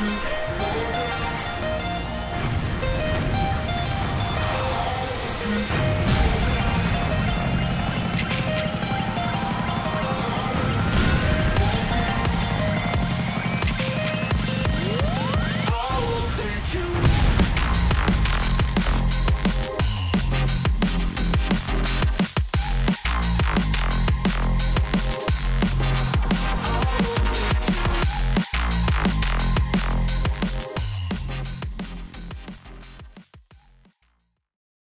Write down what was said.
Mm-hmm.